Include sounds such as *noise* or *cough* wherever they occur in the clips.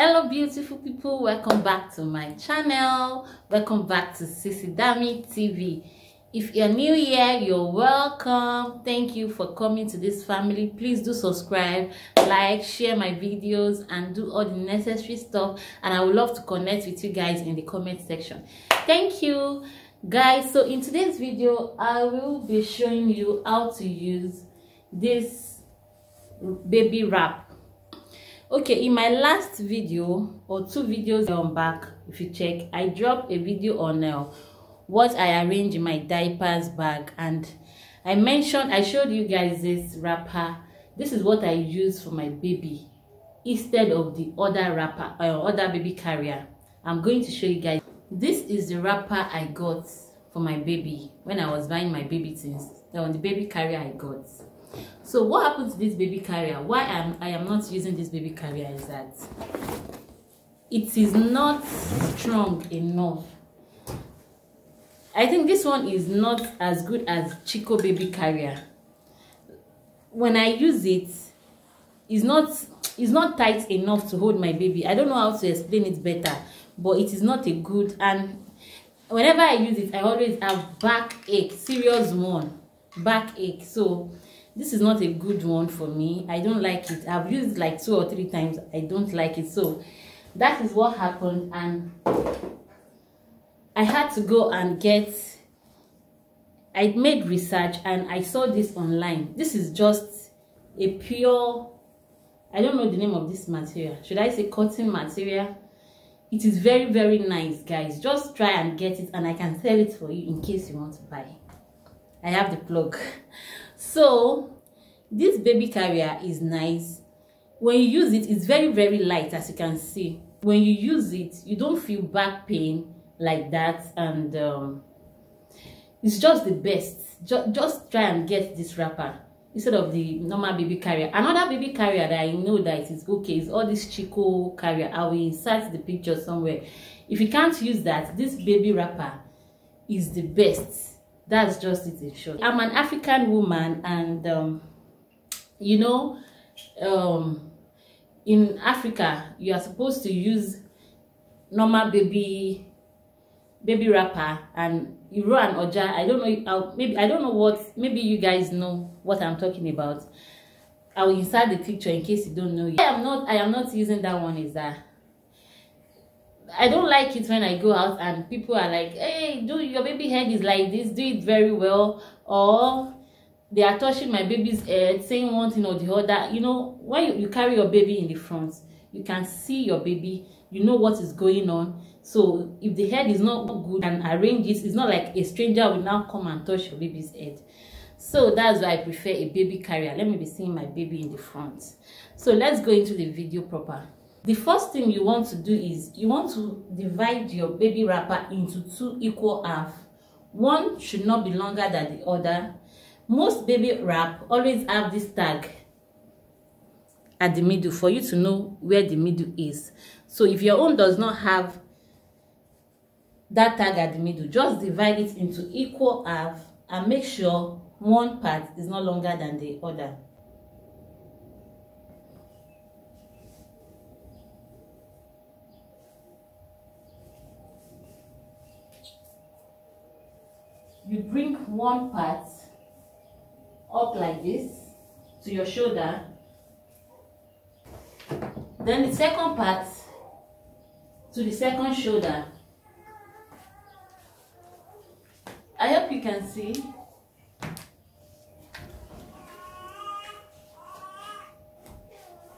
hello beautiful people. Welcome back to my channel. Welcome back to Sisi Dami TV if you're new here you're welcome. Thank you for coming to this family. Please do subscribe like share my videos and do all the necessary stuff. And i would love to connect with you guys in the comment section. Thank you. Guys so in today's video i will be showing you how to use this baby wrap okay in my last video or two videos on back if you check i dropped a video on uh, what i arrange in my diapers bag. And i mentioned i showed you guys this wrapper. This is what i use for my baby instead of the other wrapper or uh, other baby carrier. I'm going to show you guys. This is the wrapper i got for my baby when i was buying my baby things. On the baby carrier i got so what happened to this baby carrier? Why am i am not using this baby carrier is that it is not strong enough. I think this one is not as good as Chicco baby carrier. When i use it it's not it's not tight enough to hold my baby. I don't know how to explain it better but it is not a good and whenever i use it i always have back ache serious one back ache so this is not a good one for me. I don't like it. I've used like two or three times. I don't like it. So that is what happened. And i had to go and get i made research and i saw this online. This is just a pure i don't know the name of this material. Should i say cotton material? It is very very nice guys. Just try and get it and i can sell it for you in case you want to buy. I have the plug so this baby carrier is nice. When you use it it's very very light as you can see. When you use it you don't feel back pain like that and um, it's just the best. Just, just try and get this wrapper instead of the normal baby carrier. Another baby carrier that i know that is okay is all this Chicco carrier. I will insert the picture somewhere. If you can't use that this baby wrapper is the best that's just it in short. I'm an african woman and um, you know um, in africa you are supposed to use normal baby baby wrapper and iro and oja. I don't know I'll, maybe i don't know what maybe you guys know what i'm talking about. I will insert the picture in case you don't know i am not i am not using that one is that I don't like it when I go out and people are like, hey, do your baby head is like this, do it very well. Or they are touching my baby's head, saying one thing or the other. You know, when you, you carry your baby in the front, you can see your baby, you know what is going on. So if the head is not good and arrange it, it's not like a stranger will now come and touch your baby's head. So that's why I prefer a baby carrier. Let me be seeing my baby in the front. So let's go into the video proper the first thing you want to do is you want to divide your baby wrapper into two equal half. One should not be longer than the other. Most baby wrap always have this tag at the middle for you to know where the middle is. So if your own does not have that tag at the middle just divide it into equal half and make sure one part is no longer than the other you bring one part up like this to your shoulder. Then the second part to the second shoulder. I hope you can see.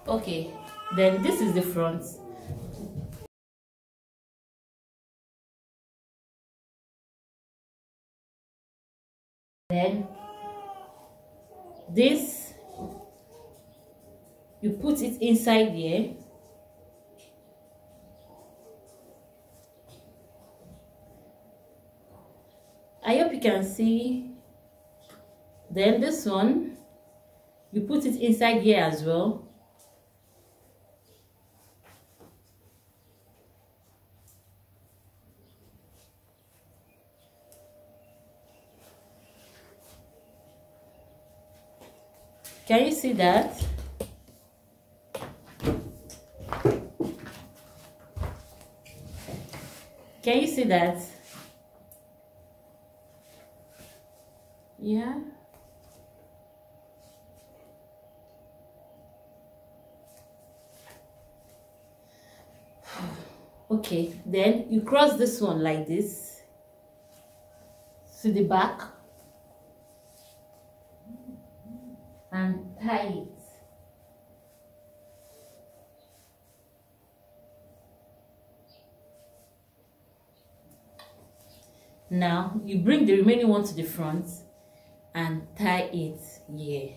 Okay then this is the front then this you put it inside here. I hope you can see. Then this one you put it inside here as well Can you see that? can you see that? Yeah. *sighs* Okay then you cross this one like this to the back now you bring the remaining one to the front and tie it here.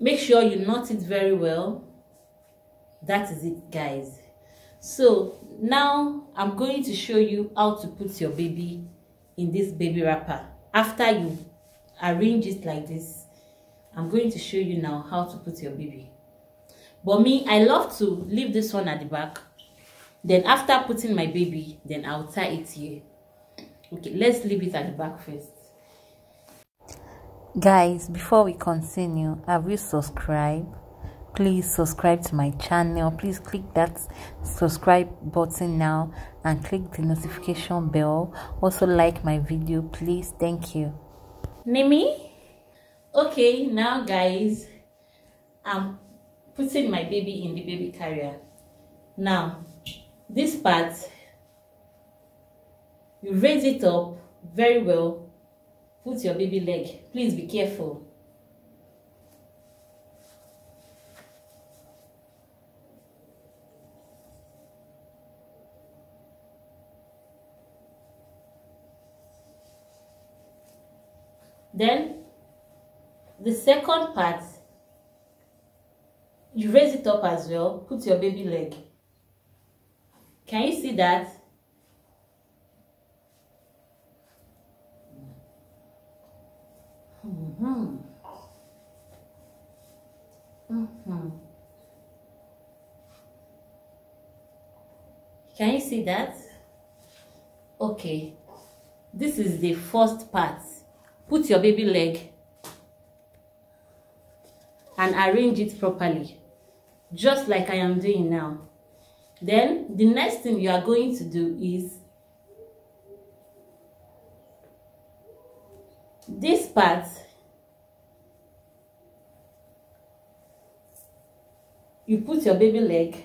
Make sure you knot it very well. That is it guys. So now i'm going to show you how to put your baby in this baby wrapper after you arrange it like this i'm going to show you now how to put your baby but me i love to leave this one at the back. Then after putting my baby then i'll tie it here. Okay let's leave it at the back first. Guys before we continue have you subscribed? Please subscribe to my channel. Please click that subscribe button now and click the notification bell. Also like my video please. Thank you. Nimi okay now guys I'm putting my baby in the baby carrier. Now this part you raise it up very well. Put your baby leg. Please be careful. Then the second part you raise it up as well put your baby leg can you see that Mm-hmm. Mm-hmm. Can you see that? Okay. This is the first part. Put your baby leg and arrange it properly. Just like I am doing now. Then the next thing you are going to do is this part you put your baby leg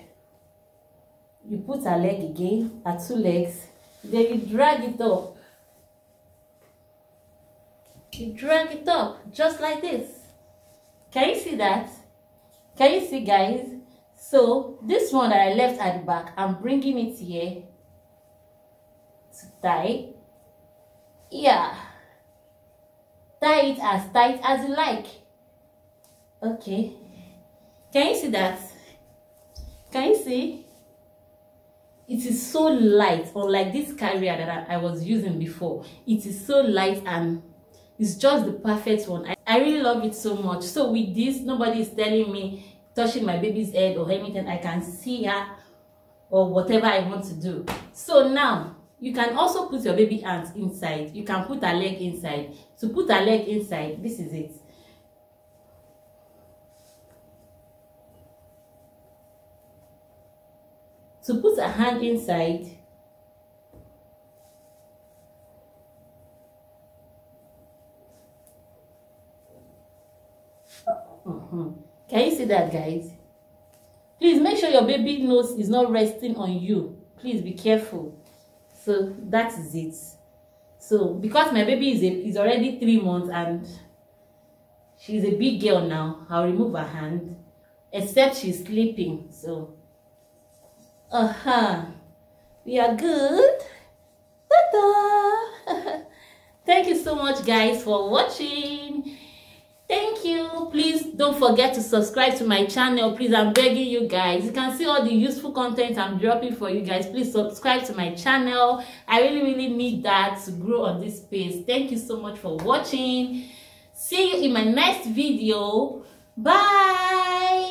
you put her leg again her two legs then you drag it up you drag it up just like this can you see that? Can you see guys? So this one that i left at the back i'm bringing it here to tie. Yeah. Tie it as tight as you like. Okay. Can you see that? Can you see? It is so light unlike this carrier that I, was using before. It is so light and it's just the perfect one. I, I really love it so much. So with this nobody is telling me touching my baby's head or anything. I can see her or whatever i want to do. So now you can also put your baby hands inside. You can put her leg inside. To put her leg inside this is it. To put her hand inside -huh. can you see that guys? Please make sure your baby nose is not resting on you. Please be careful. So that is it. So because my baby is a, is already three months and she's a big girl now i'll remove her hand except she's sleeping. So uh-huh. We are good. Ta-da! *laughs* thank you so much guys for watching please don't forget to subscribe to my channel. Please i'm begging you guys. You can see all the useful content i'm dropping for you guys. Please subscribe to my channel. I really really need that to grow on this space. Thank you so much for watching. See you in my next video. Bye